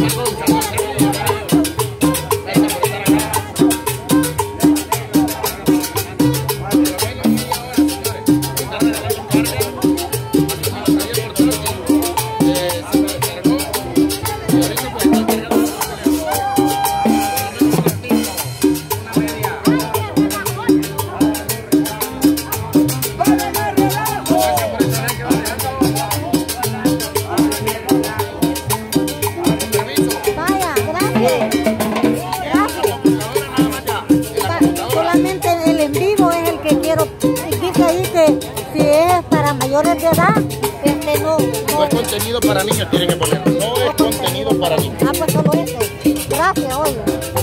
Vaya, Si es para mayores de edad, este no. No no. es contenido para niños, tienen que poner. No es contenido para niños. Ah, pues solo eso. Gracias, oye.